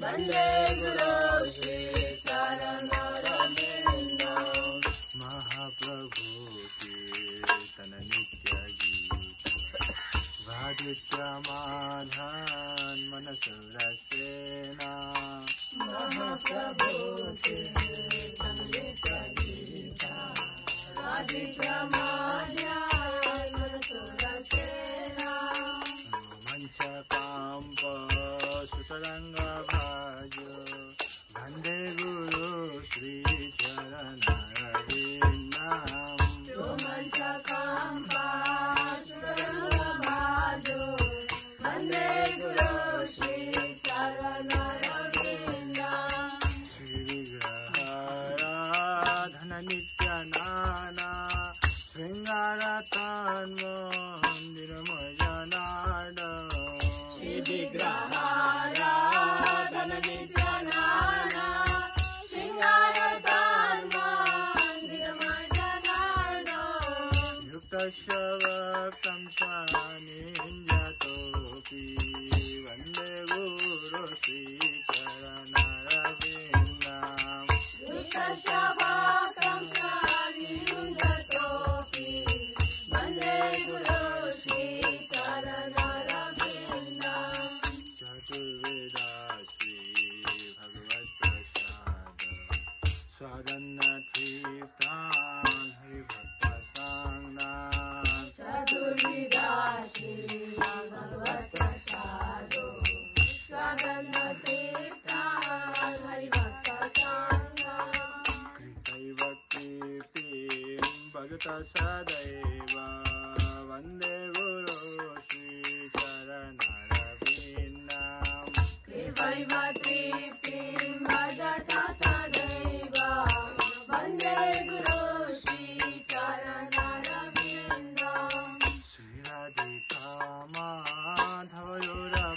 Bande Guru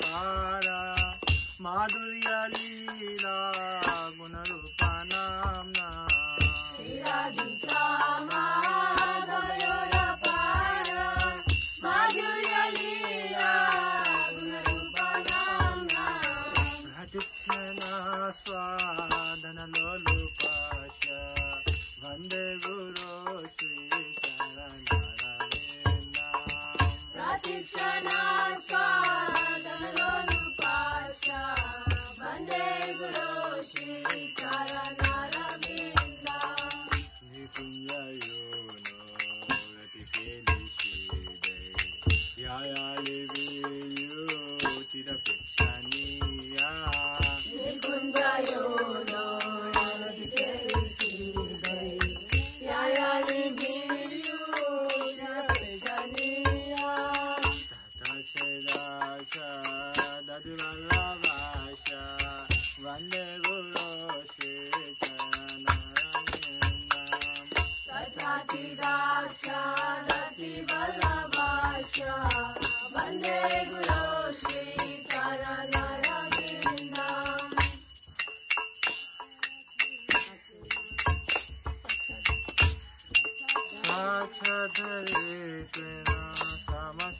పారా మాధుర్య లీలా గుణరూపా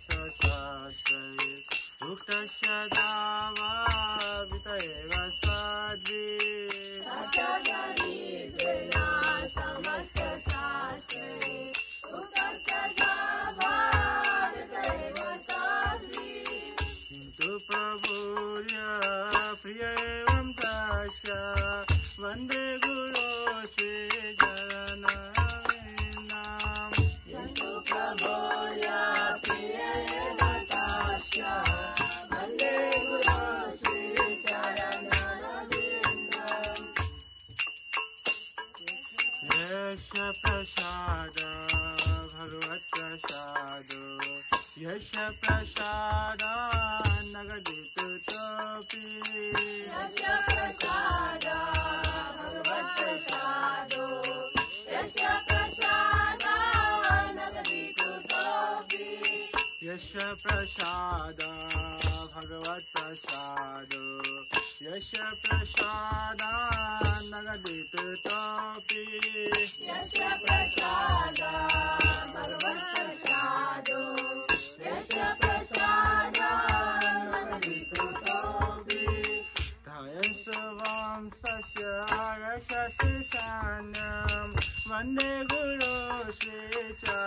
समस्तशास्त्रे उक्तस्य दावा प्रसाद भगवत् प्रसाद यश प्रसादा नगदितोऽपि यश प्रसादा भगवत् प्रसाद यश प्रसादा नगदितोऽपि धयस्वां सस्य यशसि वंदे गुरो श्रीचरणरविन्दा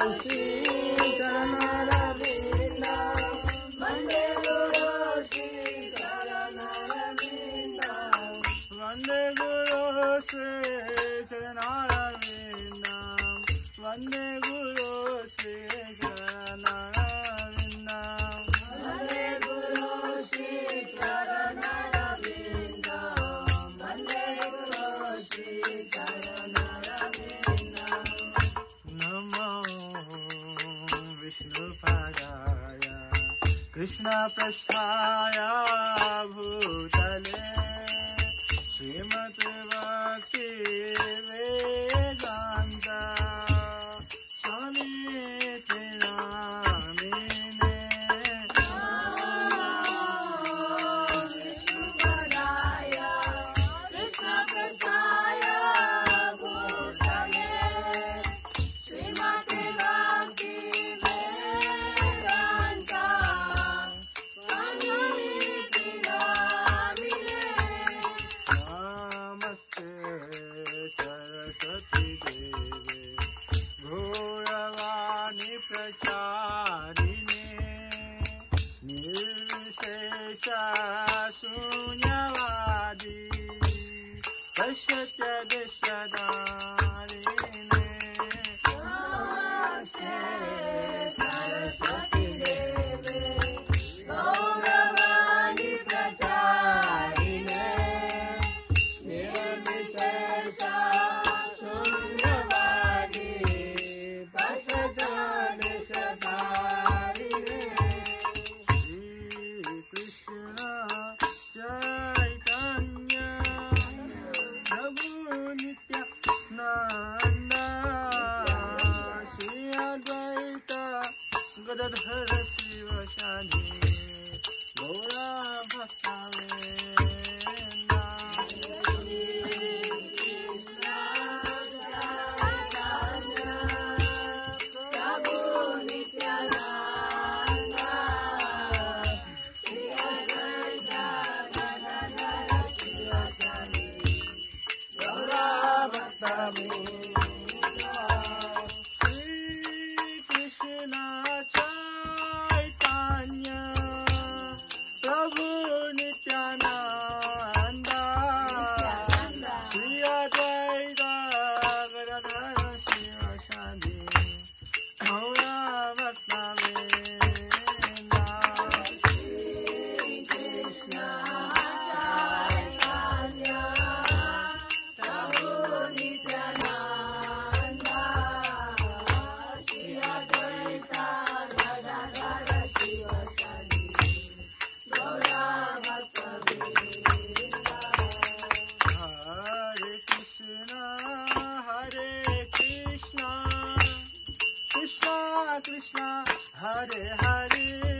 कृष्ण प्रसाया भूत shut that bitch down. Hare Hare